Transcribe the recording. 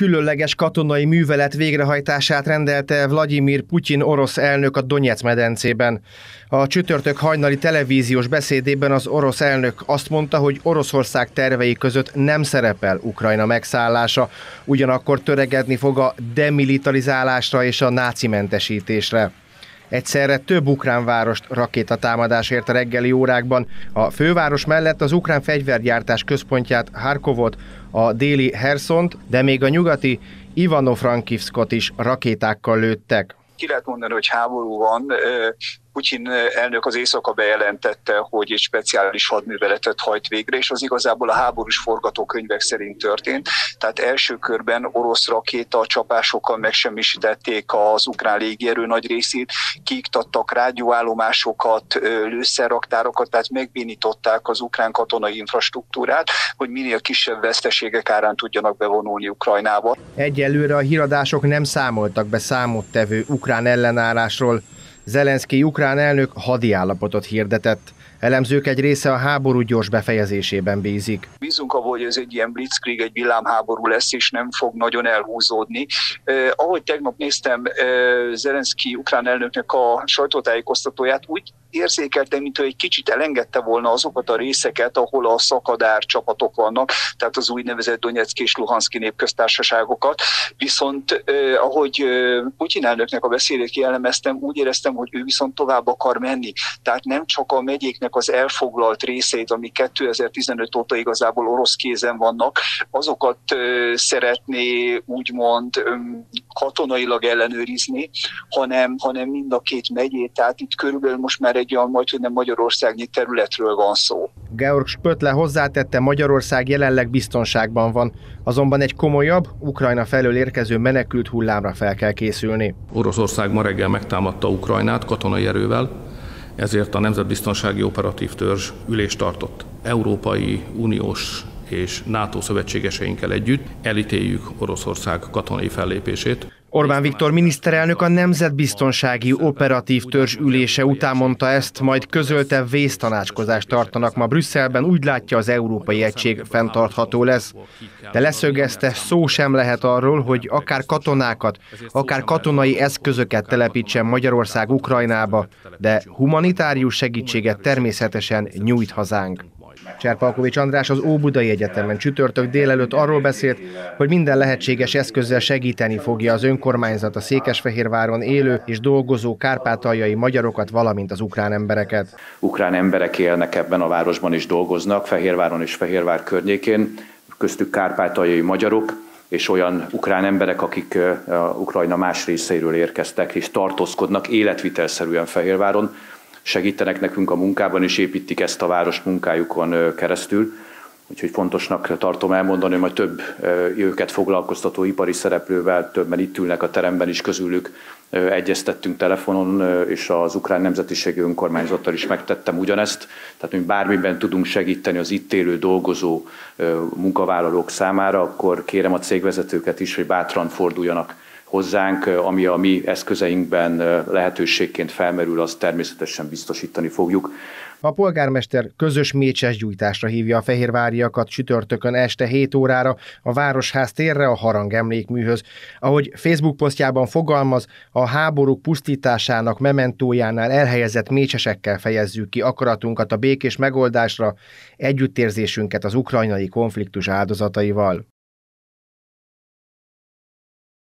Különleges katonai művelet végrehajtását rendelte Vladimir Putyin orosz elnök a Donetsz medencében. A csütörtök hajnali televíziós beszédében az orosz elnök azt mondta, hogy Oroszország tervei között nem szerepel Ukrajna megszállása, ugyanakkor töregedni fog a demilitarizálásra és a nácimentesítésre. Egyszerre több ukrán várost rakétatámadás ért a reggeli órákban. A főváros mellett az ukrán fegyvergyártás központját Harkovot, a déli Hersont, de még a nyugati Ivano-Frankivskot is rakétákkal lőttek. Ki lehet mondani, hogy háború van, Putyin elnök az éjszaka bejelentette, hogy egy speciális hadműveletet hajt végre, és az igazából a háborús forgatókönyvek szerint történt. Tehát első körben orosz rakéta csapásokkal megsemmisítették az ukrán légierő nagy részét, kiiktattak rádióállomásokat, lőszerraktárokat, tehát megbénították az ukrán katonai infrastruktúrát, hogy minél kisebb veszteségek árán tudjanak bevonulni Ukrajnába. Egyelőre a híradások nem számoltak be számottevő ukrán ellenállásról. Zelenszky ukrán elnök hadi állapotot hirdetett. Elemzők egy része a háború gyors befejezésében bízik. Bízunk abban, hogy ez egy ilyen blitzkrieg, egy villámháború lesz, és nem fog nagyon elhúzódni. Eh, ahogy tegnap néztem eh, Zelenszky ukrán elnöknek a sajtótájékoztatóját, úgy érzékeltem, mintha egy kicsit elengedte volna azokat a részeket, ahol a szakadár csapatok vannak, tehát az úgynevezett Donetsk és Luhanszki népköztársaságokat. Viszont eh, ahogy Putyin elnöknek a beszédét kielemeztem, úgy éreztem, hogy ő viszont tovább akar menni. Tehát nem csak a megyéknek az elfoglalt részeit, ami 2015 óta igazából orosz kézen vannak, azokat szeretné úgymond katonailag ellenőrizni, hanem, hanem mind a két megyét, tehát itt körülbelül most már egy olyan majd, hogy nem Magyarországnyi területről van szó. Georg Spötle hozzátette, Magyarország jelenleg biztonságban van, azonban egy komolyabb, Ukrajna felől érkező menekült hullámra fel kell készülni. Oroszország ma reggel megtámadta Ukrajnát katonai erővel, ezért a Nemzetbiztonsági Operatív Törzs ülést tartott. Európai Uniós és NATO szövetségeseinkkel együtt elítéljük Oroszország katonai fellépését. Orbán Viktor miniszterelnök a Nemzetbiztonsági Operatív Törzs ülése után mondta ezt, majd közölte vésztanácskozást tartanak ma Brüsszelben, úgy látja az Európai Egység fenntartható lesz. De leszögezte, szó sem lehet arról, hogy akár katonákat, akár katonai eszközöket telepítsen Magyarország Ukrajnába, de humanitárius segítséget természetesen nyújt hazánk. Cserpalkovics András az Óbudai Egyetemen csütörtök délelőtt arról beszélt, hogy minden lehetséges eszközzel segíteni fogja az önkormányzat a Székesfehérváron élő és dolgozó kárpátaljai magyarokat, valamint az ukrán embereket. Ukrán emberek élnek ebben a városban is dolgoznak, Fehérváron és Fehérvár környékén, köztük kárpátaljai magyarok, és olyan ukrán emberek, akik a Ukrajna más részeiről érkeztek, és tartózkodnak életvitelszerűen Fehérváron, segítenek nekünk a munkában, és építik ezt a várost munkájukon keresztül. Úgyhogy fontosnak tartom elmondani, hogy majd több őket foglalkoztató ipari szereplővel, többen itt ülnek a teremben is közülük, egyeztettünk telefonon, és az Ukrán Nemzetiségi Önkormányzattal is megtettem ugyanezt. Tehát, hogy bármiben tudunk segíteni az itt élő, dolgozó munkavállalók számára, akkor kérem a cégvezetőket is, hogy bátran forduljanak hozzánk, ami a mi eszközeinkben lehetőségként felmerül, azt természetesen biztosítani fogjuk. A polgármester közös mécses gyújtásra hívja a fehérváriakat csütörtökön este 7 órára a Városház térre a harang emlékműhöz. Ahogy Facebook posztjában fogalmaz, a háborúk pusztításának mementójánál elhelyezett mécsesekkel fejezzük ki akaratunkat a békés megoldásra, együttérzésünket az ukrajnai konfliktus áldozataival.